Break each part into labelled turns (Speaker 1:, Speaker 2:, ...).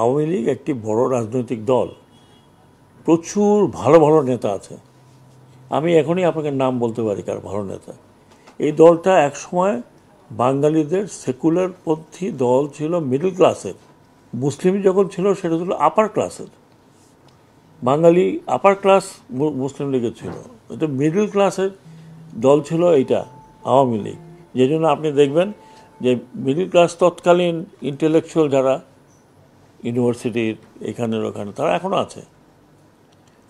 Speaker 1: আওয়ামী লীগ একটি বড় রাজনৈতিক দল। প্রচুর ভালো ভালো নেতা আছে। আমি এখনই আপনাকে নাম বলতে পারি কার ভালো নেতা। এই দলটা একসময় বাঙালিদের সেকুলার পন্থী দল ছিল মিডল ক্লাসের। মুসলিম যখন ছিল, সেটা ছিল আপার ক্লাসের বাঙালি আপার ক্লাস মুসলিম লীগের ছিল। এটা মিডল ক্লাসের দল ছিল এইটা, আওয়ামী লীগ। যে জন্য আপনি দেখবেন যে মিডল ক্লাস তৎকালীন ইন্টেলেকচুয়াল যারা ইউনিভার্সিটির এখানের ওখানে, তারা এখনও আছে।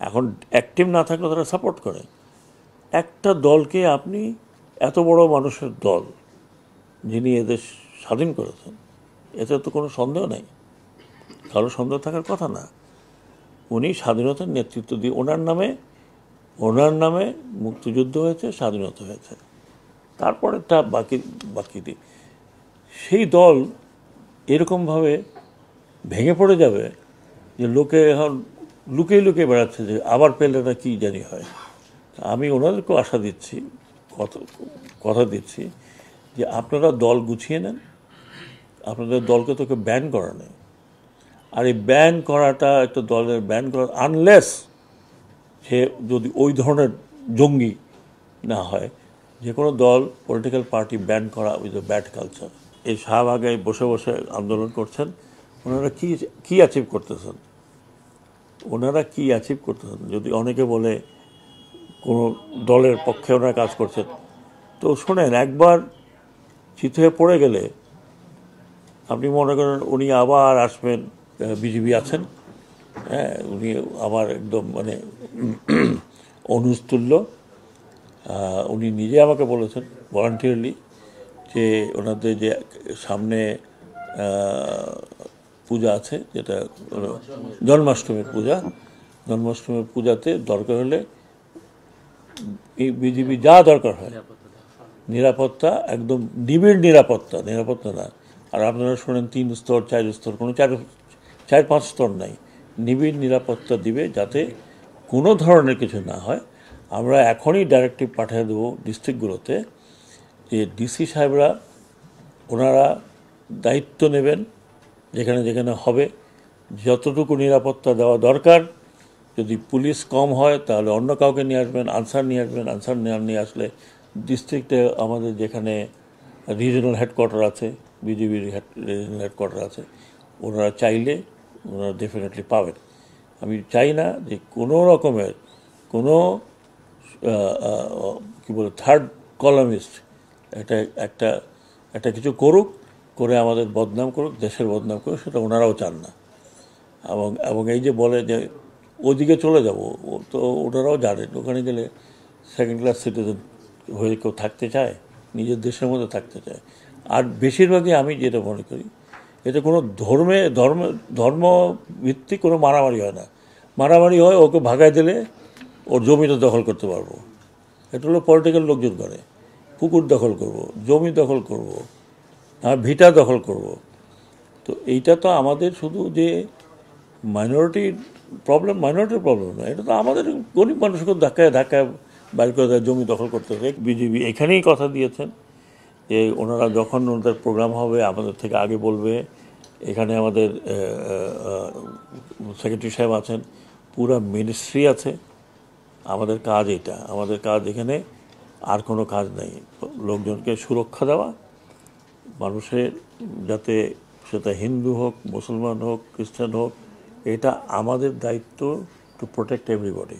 Speaker 1: এখন অ্যাক্টিভ না থাকলে তারা সাপোর্ট করে। একটা দলকে আপনি এত বড় মানুষের দল যিনি এদেশ স্বাধীন করেছেন, এতে তো কোনো সন্দেহ নেই। কারও সন্দেহ থাকার কথা না। উনি স্বাধীনতার নেতৃত্ব দিয়ে, ওনার নামে ওনার নামে মুক্তিযুদ্ধ হয়েছে, স্বাধীনতা হয়েছে। তারপরেরটা বাকি বাকিটি সেই দল এরকমভাবে ভেঙে পড়ে যাবে, যে লোকে এখন লুকিয়ে লুকিয়ে বেড়াচ্ছে যে আবার পেলে না কী জানি হয়। আমি ওনাদেরকেও আশা দিচ্ছি কথা কথা দিচ্ছি যে আপনারা দল গুছিয়ে নেন, আপনাদের দলকে তোকে ব্যান করা নেই। আর এই ব্যান করাটা একটা দলের ব্যান করা আনলেস সে যদি ওই ধরনের জঙ্গি না হয়, যে কোনো দল পলিটিক্যাল পার্টি ব্যান করা উইথ ব্যাড কালচার এই শাহবাগে বসে বসে আন্দোলন করছেন ওনারা কি কি অ্যাচিভ করতেছেন? ওনারা কি অ্যাচিভ করতেছেন? যদি অনেকে বলে কোনো দলের পক্ষে ওনারা কাজ করছেন, তো শোনেন, একবার চিত হয়ে পড়ে গেলে আপনি মনে করেন উনি আবার আসবেন বিজেপি আছেন হ্যাঁ উনি আমার একদম মানে অনুস্তুল্য উনি নিজে আমাকে বলেছেন ভলান্টিয়ারলি যে ওনাদের যে সামনে পূজা আছে, যেটা জন্মাষ্টমীর পূজা। জন্মাষ্টমীর পূজাতে দরকার হলে এই বিজেপি যা দরকার হয়, নিরাপত্তা একদম নিবিড় নিরাপত্তা নিরাপত্তা না। আর আপনারা শোনেন তিন স্তর, চার স্তর, কোনো চার চার, পাঁচ স্তর নাই। নিবিড় নিরাপত্তা দিবে যাতে কোনো ধরনের কিছু না হয়। আমরা এখনই ডাইরেক্টিভ পাঠিয়ে দেবো ডিস্ট্রিক্টগুলোতে যে ডিসি সাহেবরা ওনারা দায়িত্ব নেবেন। যেখানে যেখানে হবে, যতটুকু নিরাপত্তা দেওয়া দরকার। যদি পুলিশ কম হয়, তাহলে অন্য কাউকে নিয়ে আসবেন, আনসার নিয়ে আসবেন। আনসার নিয়ে আসলে ডিস্ট্রিক্টে আমাদের যেখানে রিজনাল হেডকোয়ার্টার আছে বিজেপির রিজনাল হেডকোয়ার্টার আছে, ওনারা চাইলে ওনারা ডেফিনেটলি পাবেন। আমি চাই না যে কোনো রকমের কোনো কী বলে থার্ড কলামিস্ট একটা একটা একটা কিছু করুক করে আমাদের বদনাম করুক, দেশের বদনাম করুক, সেটা ওনারাও চান না। এবং এবং এই যে বলে যে ওদিকে চলে যাব তো ওনারাও জানেন, ওখানে গেলে সেকেন্ড ক্লাস সিটিজেন হয়ে কেউ থাকতে চায়, নিজের দেশের মধ্যে থাকতে চায়। আর বেশিরভাগই আমি যেটা মনে করি, এতে কোনো ধর্মে, ধর্ম, ধর্মভিত্তিক কোনো মারামারি হয় না। মারামারি হয়, ওকে ভাগায় দিলে ওর জমিটা দখল করতে পারব। এটা হলো পলিটিক্যাল লোকজন করে। পুকুর দখল করব, জমি দখল করব। আর ভিটা দখল করব। তো এইটা তো আমাদের শুধু যে মাইনরিটির প্রবলেম মাইনরিটির প্রবলেম না, এটা তো আমাদের গরিব মানুষকে ধাক্কায় ধাক্কায় বাইর করে দেয়, জমি দখল করতে হবে বিজেপি এখানেই কথা দিয়েছেন যে ওনারা যখন ওনাদের প্রোগ্রাম হবে, আমাদের থেকে আগে বলবে। এখানে আমাদের সেক্রেটারি সাহেব আছেন, পুরা মিনিস্ট্রি আছে। আমাদের কাজ এটা আমাদের কাজ এখানে আর কোনো কাজ নেই। লোকজনকে সুরক্ষা দেওয়া মানুষের যাতে সেটা হিন্দু হোক, মুসলমান হোক, খ্রিস্টান হোক, এটা আমাদের দায়িত্ব টু প্রোটেক্ট এভরিবডি